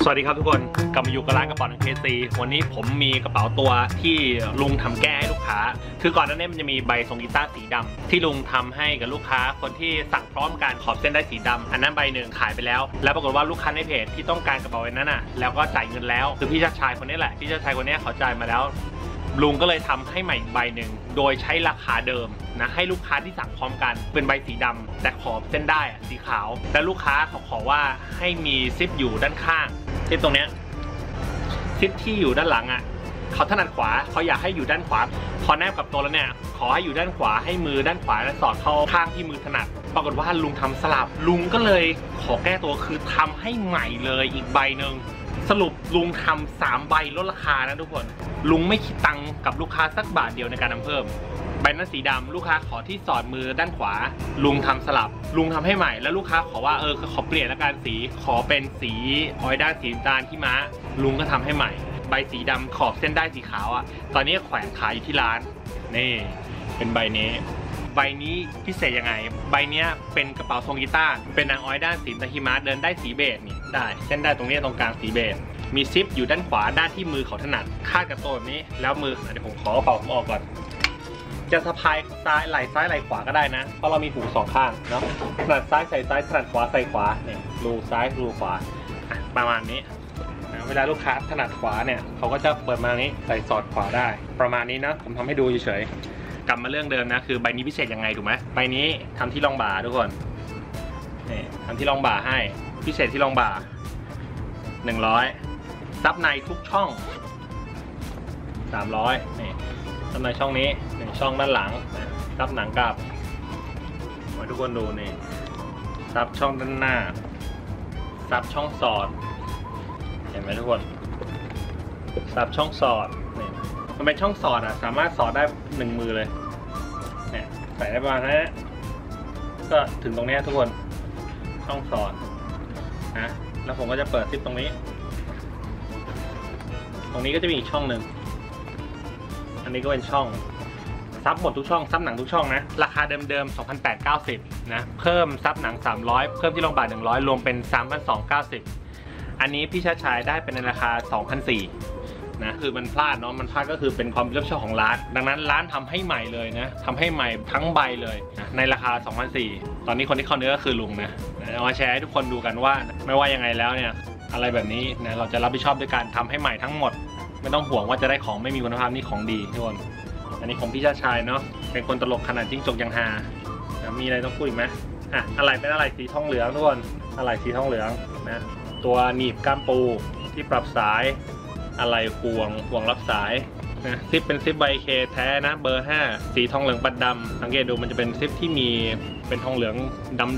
สวัสดีครับทุกคนกลับมาอยู่กับร้านกระเป๋าหนังเคซีวันนี้ผมมีกระเป๋าตัวที่ลุงทำแก้ให้ลูกค้า คือก่อนหน้านี้มันจะมีใบทรงกีตาร์สีดำที่ลุงทำให้กับลูกค้าคนที่สั่งพร้อมกันขอบเส้นได้สีดำอันนั้นใบหนึ่งขายไปแล้ว แล้วปรากฏว่าลูกค้าในเพจที่ต้องการกระเป๋าใบนั้นอะแล้วก็จ่ายเงินแล้วคือพี่ชาชายคนนี้แหละพี่ชาชายคนนี้เขาจ่ายมาแล้วลุงก็เลยทำให้ใหม่อีกใบหนึ่ง โดยใช้ราคาเดิมนะให้ลูกค้าที่สั่งพร้อมกันเป็นใบสีดำแต่ขอบเส้นได้อะสีขาว และลูกค้าเขาขอว่าให้มีซิปอยู่ด้านข้าง ซิปตรงเนี้ยซิปที่อยู่ด้านหลังอะเขาถนัดขวาเขาอยากให้อยู่ด้านขวา พอแนบกับตัวแล้วเนี่ย ขอให้อยู่ด้านขวาให้มือด้านขวาและสอดเข้าข้างที่มือถนัด ปรากฏว่าลุงทำสลับ ลุงก็เลยขอแก้ตัวคือทำให้ใหม่เลยอีกใบหนึ่งสรุปลุงทำสามใบลดราคานะทุกคน ลุงไม่คิดตังค์กับลูกค้าสักบาทเดียวในการทำเพิ่ม ใบนั้นสีดำลูกค้าขอที่สอดมือด้านขวา ลุงทำสลับ ลุงทำให้ใหม่ แล้วลูกค้าขอว่าเออขอเปลี่ยนละกันสีขอเป็นสีออยด้านสีตาลที่ม้า ลุงก็ทำให้ใหม่ ใบสีดำขอบเส้นได้สีขาวอะ ตอนนี้แขวนขายอยู่ที่ร้านนี่เป็นใบนี้ใบนี้พิเศษยังไง ใบเนี้ยเป็นกระเป๋าทรงกีตาร์เป็นนางอ้อยด้านสีตะหิมะเดินได้สีเบจนี่ได้ เส้นได้ตรงนี้ตรงกลางสีเบจมีซิปอยู่ด้านขวาด้านที่มือเขาถนัดคาดกับตัวแบบนี้ แล้วมือเดี๋ยวผมขอกระเป๋าผมออกก่อน จะสะพายซ้ายไหล่ซ้ายไหล่ขวาก็ได้นะ เพราะเรามีหูสองข้างเนาะถนัดซ้ายใส่ซ้ายถนัดขวาใส่ขวาเนี่ยรูซ้ายรูขวาประมาณนี้เวลาลูกค้าถนัดขวาเนี่ยเขาก็จะเปิดมาอย่างนี้ใส่สอดขวาได้ ประมาณนี้นะผมทำให้ดูเฉยๆกลับมาเรื่องเดิมนะคือใบนี้พิเศษยังไงถูกไหมใบนี้ทำที่รองบ่าทุกคนนี่ทำที่รองบ่าให้พิเศษที่รองบ่าหนึ่งร้อยซับในทุกช่องสา มร้อยนี่ทำในช่องนี้หนึ่งช่องด้านหลังนะซับหนังกลับมาทุกคนดูนี่ซับช่องด้านหน้าซับช่องสอด เห็นไหมทุกคนซับช่องสอดนี่มันเป็นช่องสอดอะ สามารถสอดได้หนึ่งมือเลยเนี่ยใส่ได้ประมาณนี้ก็ถึงตรงนี้ทุกคนช่องสอดนะแล้วผมก็จะเปิดซิปตรงนี้ ตรงนี้ก็จะมีอีกช่องหนึ่ง อันนี้ก็เป็นช่องซับหมดทุกช่องซับหนังทุกช่องนะ ราคาเดิมๆ 2,890 นะ เพิ่มซับหนัง 300 เพิ่มที่โรงพยาบาล100 รวมเป็น 3,290 อันนี้พี่ชาชายได้เป็นในราคา 2,400 นะ คือมันพลาดเนาะ มันพลาดก็คือเป็นความรับผิดชอบของร้าน ดังนั้นร้านทำให้ใหม่เลยนะทำให้ใหม่ทั้งใบเลยนะในราคา 2,400 ตอนนี้คนที่เข้าเนื้อก็คือลุงนะนะเอามาแชร์ให้ทุกคนดูกันว่า ไม่ว่ายังไงแล้วเนี่ย อะไรแบบนี้นะ เราจะรับผิดชอบด้วยการทำให้ใหม่ทั้งหมด ไม่ต้องห่วงว่าจะได้ของไม่มีคุณภาพนี่ของดีทุกคนอันนี้ของพี่ชาชายเนาะเป็นคนตลกขนาดจิ้งจกยังฮานะมีอะไรต้องพูดอีกไหมอะอะไรเป็นอะไรสีทองเหลืองทุกคนอะไรสีทองเหลืองนะตัวหนีบก้ามปูที่ปรับสายอะไรห่วงห่วงรับสายนะซิปเป็นซิปใบเคแท้นะเบอร์ 5 สีทองเหลืองปัดดำสังเกตดูมันจะเป็นซิปที่มีเป็นทองเหลือง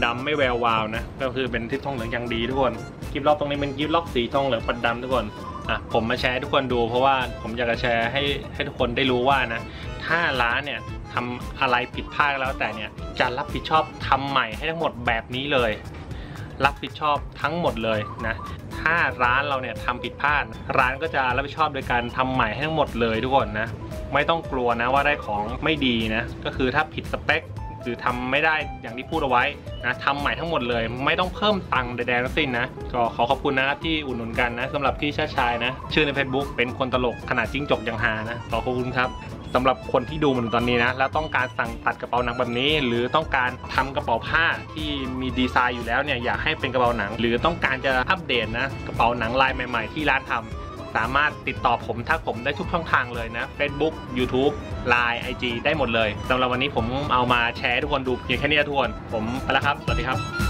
ดำๆไม่แวววาวนะก็คือเป็นซิปทองเหลืองอย่างดีทุกคนกิฟล็อกตรงนี้เป็นกิฟล็อกสีทองเหลืองปัดดำทุกคน อะผมมาแชร์ให้ทุกคนดูเพราะว่าผมอยากจะแชร์ให้ให้ทุกคนได้รู้ว่านะ ถ้าร้านเนี่ยทำอะไรผิดพลาดแล้วแต่เนี่ยจะรับผิดชอบทำใหม่ให้ทั้งหมดแบบนี้เลย รับผิดชอบทั้งหมดเลยนะถ้าร้านเราเนี่ยทำผิดพลาด ร้านก็จะรับผิดชอบโดยการทำใหม่ให้ทั้งหมดเลยทุกคนนะไม่ต้องกลัวนะว่าได้ของไม่ดีนะก็คือถ้าผิดสเปค รือทำไม่ได้อย่างที่พูดเอาไว้นะทำใหม่ทั้งหมดเลย ไม่ต้องเพิ่มตังค์ใดๆทั้งสิ้นนะก็ขอขอบคุณนะครับที่อุดหนุนกันนะสำหรับพี่ชาชายนะ ชื่อใน Facebook เป็นคนตลกขนาดจิ้งจกยังฮานะขอขอบคุณครับสำหรับคนที่ดูมันตอนนี้นะแล้วต้องการสั่งตัดกระเป๋าหนังแบบนี้ หรือต้องการทำกระเป๋าผ้าที่มีดีไซน์อยู่แล้วเนี่ยอยากให้เป็นกระเป๋าหนัง หรือต้องการจะอัปเดตนะกระเป๋าหนังลายใหม่ ๆ ที่ร้านทำ สามารถติดต่อผมทักผมได้ทุกช่องทางเลยนะ Facebook YouTube Line IG ได้หมดเลยสำหรับวันนี้ผมเอามาแชร์ให้ทุกคนดูเพียงแค่นี้ทุกคน ผมไปแล้วครับ สวัสดีครับ